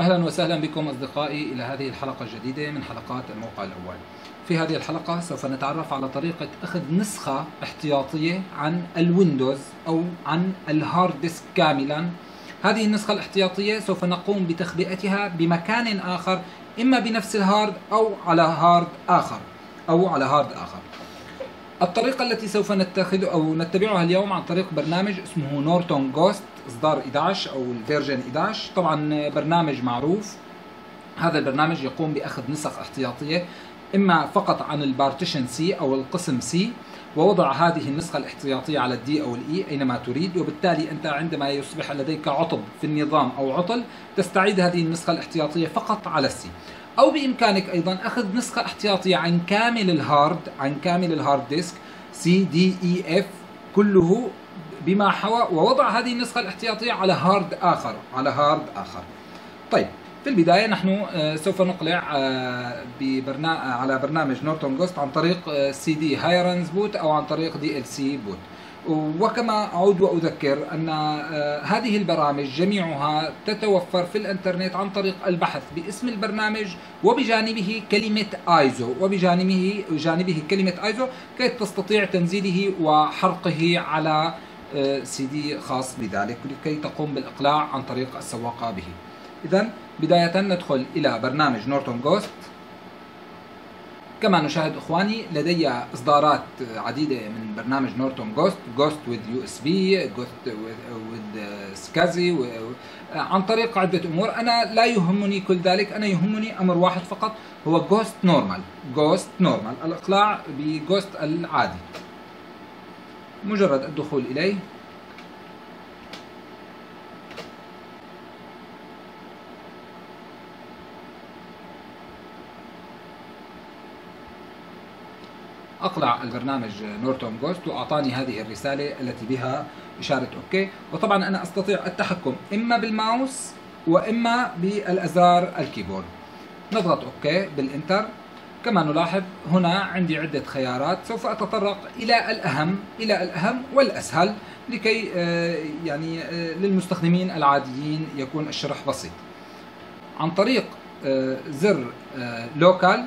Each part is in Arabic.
أهلا وسهلا بكم أصدقائي إلى هذه الحلقة الجديدة من حلقات الموقع الأول. في هذه الحلقة سوف نتعرف على طريقة أخذ نسخة احتياطية عن الويندوز أو عن ال hard disk كاملا. هذه النسخة الاحتياطية سوف نقوم بتخبئتها بمكان آخر إما بنفس ال hard أو على hard آخر أو على hard آخر. الطريقة التي سوف نتخذ أو نتبعها اليوم عن طريق برنامج اسمه نورتون جوست إصدار 11 أو ال version 11 طبعا برنامج معروف. هذا البرنامج يقوم بأخذ نسخ احتياطية إما فقط عن ال partition C أو القسم C ووضع هذه النسخة الاحتياطية على ال D أو ال E أينما تريد وبالتالي أنت عندما يصبح لديك عطب في النظام أو عطل تستعيد هذه النسخة الاحتياطية فقط على ال C. أو بإمكانك أيضا أخذ نسخة احتياطية عن كامل ال hard عن كامل ال hard disk C D E F كله بما حوى ووضع هذه النسخة الاحتياطية على hard آخر على hard آخر. طيب في البداية نحن آه، سوف نقلع آه، ببرنامج على برنامج نورتون جوست عن طريق CD Hiren's Boot أو عن طريق DLC Boot وكما أعود وأذكر أن آه، هذه البرامج جميعها تتوفر في الإنترنت عن طريق البحث باسم البرنامج وبجانبه كلمة آيزو وبجانبه جانبه كلمة آيزو كي تستطيع تنزيله وحرقه على C آه، D خاص بذلك لكي تقوم بالإقلاع عن طريق السواقة به. إذا بداية ندخل إلى برنامج نورتون جوست كما نشاهد إخواني لدي إصدارات عديدة من برنامج نورتون جوست جوست with USB جوست with SCSI عن طريق عدة أمور. أنا لا يهمني كل ذلك أنا يهمني أمر واحد فقط هو جوست normal جوست normal الإقلاع بجوست العادي. مجرد الدخول إليه أقلع البرنامج نورتون جوست واعطاني هذه الرسالة التي بها إشارة OK. وطبعا أنا أستطيع التحكم إما بالماوس وإما بالازرار ال keyboard. نضغط OK بال enter. كما نلاحظ هنا عندي عدة خيارات سوف أتطرق إلى الأهم إلى الأهم والأسهل لكي آه، يعني آه، للمستخدمين العاديين يكون الشرح بسيط. عن طريق آه، زر local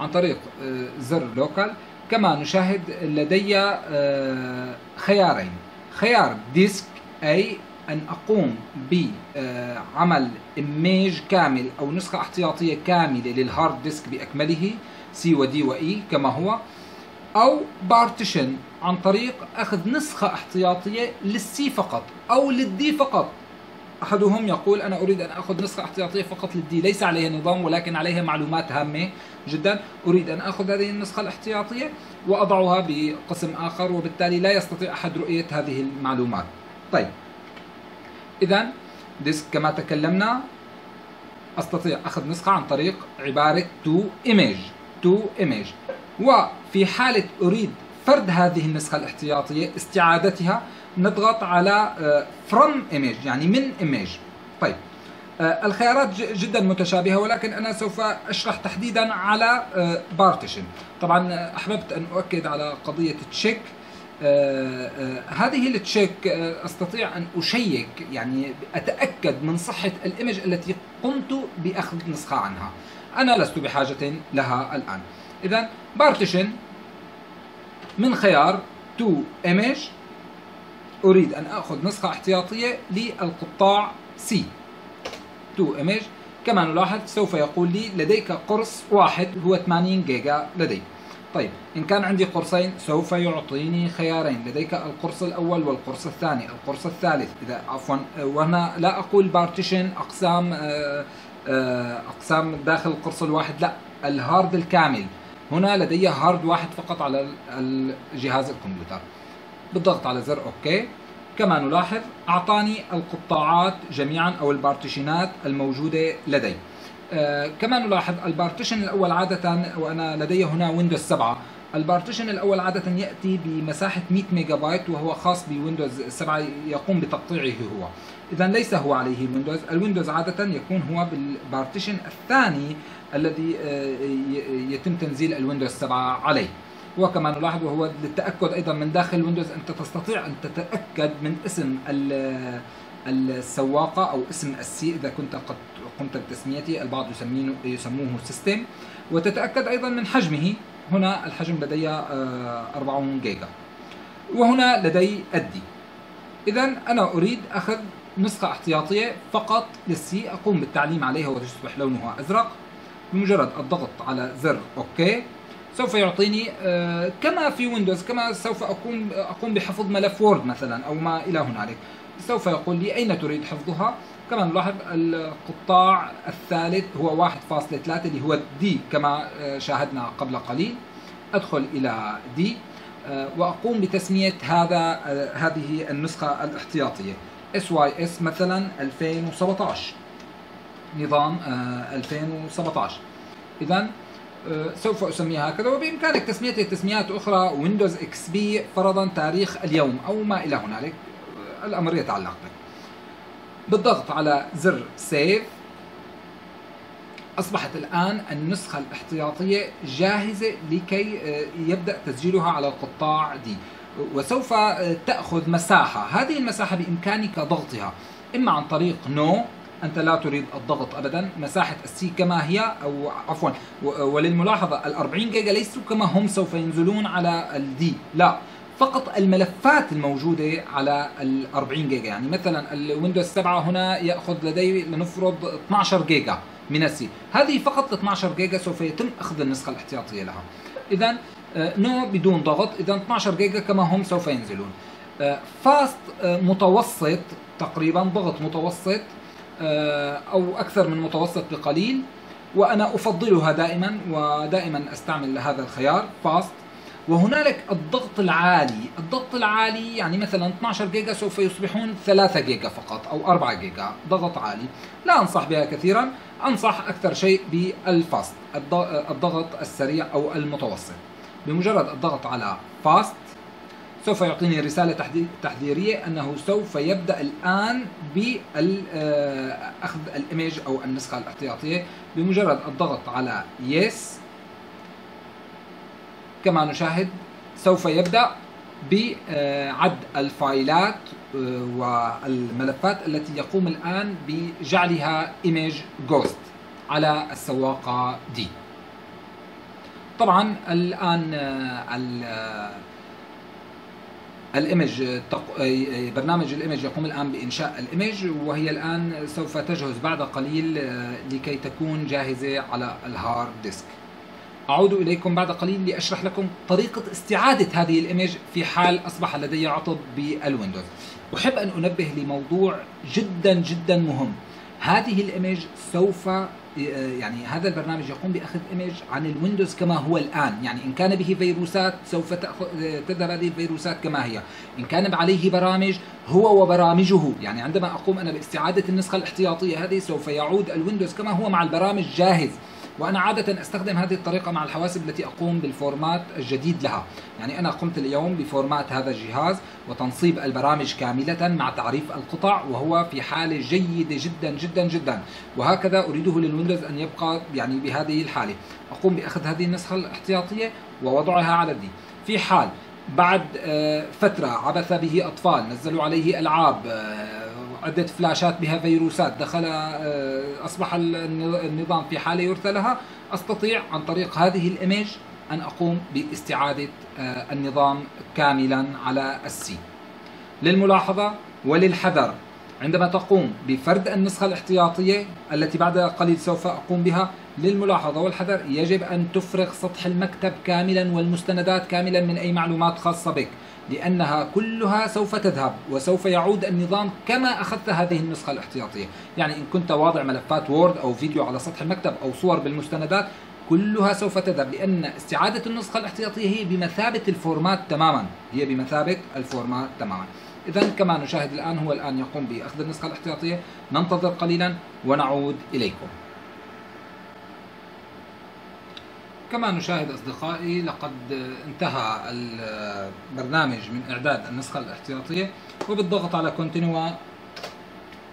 عن طريق آه، زر local. كما نشاهد لدي آه، خيارين. خيار disk أي أن أقوم بعمل image كامل أو نسخة احتياطية كاملة لل hard disk بأكمله C و D و E كما هو أو partition عن طريق أخذ نسخة احتياطية لل C فقط أو لل D فقط. أحدهم يقول أنا أريد أن آخذ نسخة احتياطية فقط لل D ليس عليها نظام ولكن عليها معلومات هامة جدا. أريد أن آخذ هذه النسخة الاحتياطية وأضعها بقسم آخر وبالتالي لا يستطيع أحد رؤية هذه المعلومات. طيب. اذا disk كما تكلمنا أستطيع أخذ نسخة عن طريق عبارة to image. to image. وفي حالة أريد فرد هذه النسخة الاحتياطية استعادتها نضغط على آه، ايميج يعني من ايميج طيب. آه، الخيارات جدا متشابهة ولكن أنا سوف أشرح تحديدا على آه، طبعا أحببت أن أؤكد على قضية check هذه ال check أستطيع أن أ check يعني أتأكد من صحة ال image التي قمت بأخذ نسخة عنها. أنا لست بحاجة لها الآن. اذا partition من خيار to image أريد أن أخذ نسخة احتياطية للقطاع C. to image كما نلاحظ سوف يقول لي لديك قرص واحد هو 80 جيجا لدي. طيب إن كان عندي قرصين سوف يعطيني خيارين. لديك القرص الأول والقرص الثاني. القرص الثالث إذا عفوا وهنا لا أقول partition أقسام آه، آه، أقسام داخل القرص الواحد لا ال hard الكامل. هنا لدي hard واحد فقط على الجهاز الكمبيوتر. بالضغط على زر OK كما نلاحظ أعطاني القطاعات جميعا أو ال partitionات الموجودة لدي. آه كما نلاحظ ال partition الأول عادة وأنا لدي هنا ويندوز 7 ال partition الأول عادة يأتي بمساحة 100 ميجا بايت وهو خاص بويندوز 7 يقوم بتقطيعه هو. اذا ليس هو عليه الويندوز الويندوز عادة يكون هو بال partition الثاني الذي آه يتم تنزيل الويندوز 7 عليه. وكما نلاحظ وهو للتأكد أيضا من داخل ويندوز أنت تستطيع أن تتأكد من اسم السواقة أو اسم ال C إذا كنت قد قمت بتسميته. البعض يسموه system وتتأكد أيضا من حجمه. هنا الحجم لدي 40 جيجا. وهنا لدي ال D إذا أنا أريد أخذ نسخة احتياطية فقط لل C. أقوم بالتعليم عليها وتصبح لونها أزرق. بمجرد الضغط على زر OK. سوف يعطيني آه، كما في ويندوز كما سوف أقوم أقوم بحفظ ملف Word مثلا أو ما إلى هنالك. سوف يقول لي أين تريد حفظها؟ كما نلاحظ القطاع الثالث هو 1.3 اللي هو D كما آه، شاهدنا قبل قليل. أدخل إلى D آه، وأقوم بتسمية هذا هذه النسخة الاحتياطية. SYS مثلا 2017 نظام 2017 إذا سوف أسميها هكذا وبإمكانك تسميته تسميات أخرى ويندوز XP فرضا تاريخ اليوم أو ما إلى هنالك. آه، الأمر يتعلق بك. بالضغط على زر save أصبحت الآن النسخة الاحتياطية جاهزة لكي آه، يبدأ تسجيلها على القطاع D. وسوف تأخذ مساحة. هذه المساحة بإمكانك ضغطها. إما عن طريق no أنت لا تريد الضغط ابدا. مساحة ال C كما هي أو عفوا وللملاحظة ال 40 جيجا ليسوا كما هم سوف ينزلون على ال D لا فقط الملفات الموجودة على ال 40 جيجا. يعني مثلا ال Windows 7 هنا يأخذ لدي لنفرض 12 جيجا من ال C هذه فقط 12 جيجا سوف يتم أخذ النسخة الاحتياطية لها. إذا آه، no بدون ضغط. إذا 12 جيجا كما هم سوف ينزلون. fast آه، آه، متوسط تقريبا ضغط متوسط. أو أكثر من متوسط بقليل وأنا أفضلها دائما ودائما أستعمل هذا الخيار fast وهنالك الضغط العالي. الضغط العالي يعني مثلا 12 جيجا سوف يصبحون 3 جيجا فقط أو 4 جيجا. ضغط عالي. لا أنصح بها كثيرا. أنصح أكثر شيء بال fast الضغط السريع أو المتوسط. بمجرد الضغط على fast سوف يعطيني رسالة تحذيرية أنه سوف يبدأ الآن بأخذ آه، ال image أو النسخة الاحتياطية بمجرد الضغط على yes. كما نشاهد سوف يبدأ بعد الفايلات آه، والملفات التي يقوم الآن بجعلها image Ghost على السواقة D. طبعا الآن آه، ال image برنامج ال image يقوم الآن بإنشاء ال image وهي الآن سوف تجهز بعد قليل آه، لكي تكون جاهزة على ال hard disk. أعود إليكم بعد قليل لأشرح لكم طريقة استعادة هذه ال image في حال أصبح لدي عطب بال Windows. أحب أن أنبه لموضوع جدا جدا مهم. هذه ال image سوف يعني هذا البرنامج يقوم بأخذ image عن ال Windows كما هو الآن. يعني إن كان به فيروسات سوف تذهب هذه الفيروسات كما هي. إن كان عليه برامج هو وبرامجه. يعني عندما أقوم أنا باستعادة النسخة الاحتياطية هذه سوف يعود ال Windows كما هو مع البرامج جاهز. وأنا عادة أستخدم هذه الطريقة مع الحواسب التي أقوم بال format الجديد لها. يعني أنا قمت اليوم ب format هذا الجهاز وتنصيب البرامج كاملة مع تعريف القطع وهو في حالة جيدة جدا جدا جدا. وهكذا أريده لل Windows أن يبقى يعني بهذه الحالة. أقوم بأخذ هذه النسخة الاحتياطية ووضعها على ال D. في حال بعد آه، فترة عبث به أطفال نزلوا عليه ألعاب آه، عدة فلاشات بها فيروسات دخل آه، أصبح النظام في حالة يرثى لها. أستطيع عن طريق هذه الإيمج أن أقوم باستعادة آه، النظام كاملا على السي. للملاحظة وللحذر. عندما تقوم بفرد النسخة الاحتياطية التي بعد قليل سوف أقوم بها للملاحظة والحذر يجب أن تفرغ سطح المكتب كاملا والمستندات كاملا من أي معلومات خاصة بك لأنها كلها سوف تذهب وسوف يعود النظام كما أخذت هذه النسخة الاحتياطية. يعني إن كنت واضع ملفات Word أو فيديو على سطح المكتب أو صور بالمستندات كلها سوف تذهب لأن استعادة النسخة الاحتياطية هي بمثابة ال format تماما هي بمثابة ال format تماما. إذا كما نشاهد الآن هو الآن يقوم بأخذ النسخة الاحتياطية. ننتظر قليلا ونعود إليكم. كما نشاهد أصدقائي لقد انتهى البرنامج من إعداد النسخة الاحتياطية وبالضغط على continue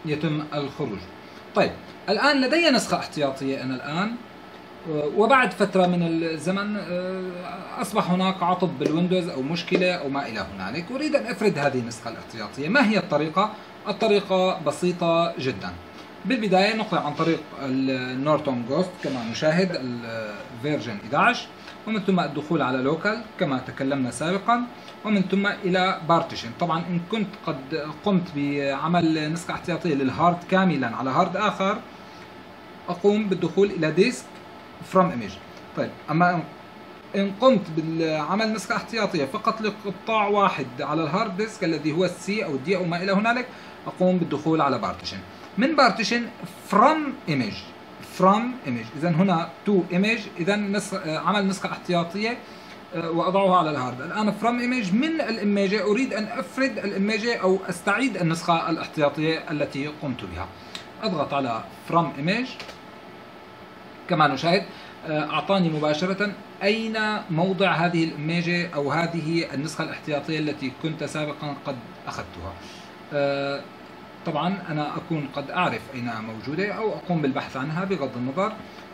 يتم الخروج. طيب الآن لدي نسخة احتياطية أنا الآن. وبعد فترة من الزمن آه، أصبح هناك عطب بال Windows أو مشكلة أو ما إلى هنالك. أريد أن أفرد هذه النسخة الاحتياطية. ما هي الطريقة؟ الطريقة بسيطة جدا. بالبداية نقرأ عن طريق ال Norton Ghost كما نشاهد ال version 11 ومن ثم الدخول على local كما تكلمنا سابقا ومن ثم إلى partition. طبعا إن كنت قد قمت بعمل نسخة احتياطية لل hard كاملا على hard آخر أقوم بالدخول إلى disk from image طيب أما إن قمت بالعمل نسخة احتياطية فقط لقطاع واحد على ال hard disk الذي هو ال C أو ال D أو ما إلى هنالك أقوم بالدخول على partition. من partition from image from image اذا هنا to image نسخ عمل نسخه احتياطية آه، وأضعها على ال hard. الآن from image من الايميجه أريد أن أفرد الايميجه أو أستعيد النسخة الاحتياطية التي قمت بها. أضغط على from image كما نشاهد آه، أعطاني مباشرة أين موضع هذه الايميجه أو هذه النسخة الاحتياطية التي كنت سابقا قد أخذتها؟ آه، طبعا أنا أكون قد أعرف أين موجودة أو أقوم بالبحث عنها بغض النظر.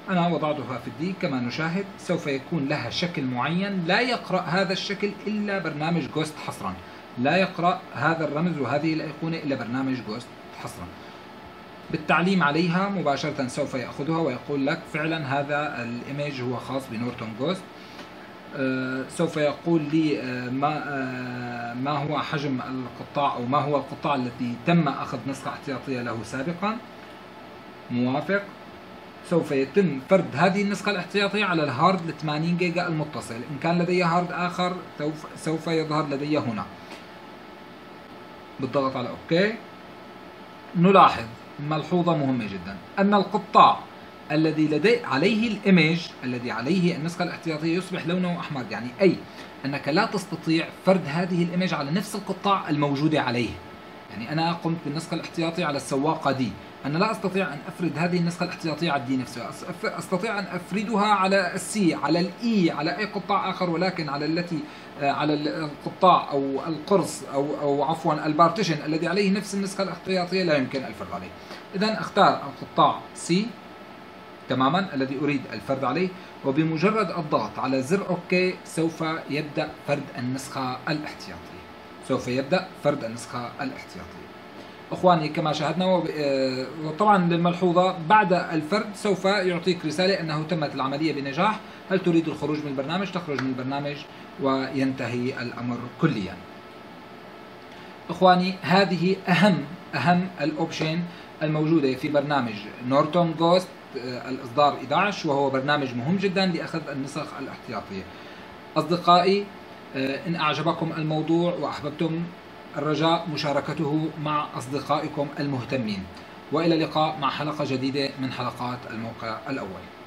أنا وضعتها في ال D كما نشاهد سوف يكون لها شكل معين. لا يقرأ هذا الشكل إلا برنامج Ghost حصرا. لا يقرأ هذا الرمز وهذه الأيقونة إلا برنامج Ghost حصرا. بالتعليم عليها مباشرة سوف يأخذها ويقول لك فعلا هذا ال image هو خاص ب Norton Ghost آه، سوف يقول لي آه، ما آه، ما هو حجم القطاع أو ما هو القطاع الذي تم أخذ نسخة احتياطية له سابقا؟ موافق. سوف يتم فرد هذه النسخة الاحتياطية على ال hard ل 80 جيجا المتصل. إن كان لدي hard آخر سوف, سوف يظهر لدي هنا. بالضغط على okay. نلاحظ ملحوظة مهمة جدا. أن القطاع الذي لدي عليه ال image الذي عليه النسخة الاحتياطية يصبح لونه أحمر. يعني أي أنك لا تستطيع فرد هذه ال image على نفس القطاع الموجوده عليه. يعني أنا قمت بالنسخة الاحتياطية على السواقة D. أنا لا أستطيع أن أفرد هذه النسخة الاحتياطية على ال D نفسها أستطيع أن أفردها على ال C على ال E على أي قطاع آخر ولكن على التي آه، على القطاع أو القرص أو أو عفوا ال partition الذي عليه نفس النسخة الاحتياطية لا يمكن الفرد عليه. اذا أختار القطاع C تماما الذي أريد الفرد عليه وبمجرد الضغط على زر OK سوف يبدأ فرد النسخة الاحتياطية. سوف يبدأ فرد النسخة الاحتياطية. إخواني كما شاهدنا آه، وطبعا للملحوظة بعد الفرد سوف يعطيك رسالة إنه تمت العملية بنجاح. هل تريد الخروج من البرنامج؟ تخرج من البرنامج وينتهي الأمر كليا. إخواني هذه أهم أهم ال options الموجودة في برنامج Norton Ghost آه، الإصدار 11 وهو برنامج مهم جدا لأخذ النسخ الاحتياطية. أصدقائي آه، إن أعجبكم الموضوع وأحببتم الرجاء مشاركته مع أصدقائكم المهتمين. وإلى اللقاء مع حلقة جديدة من حلقات الموقع الأول.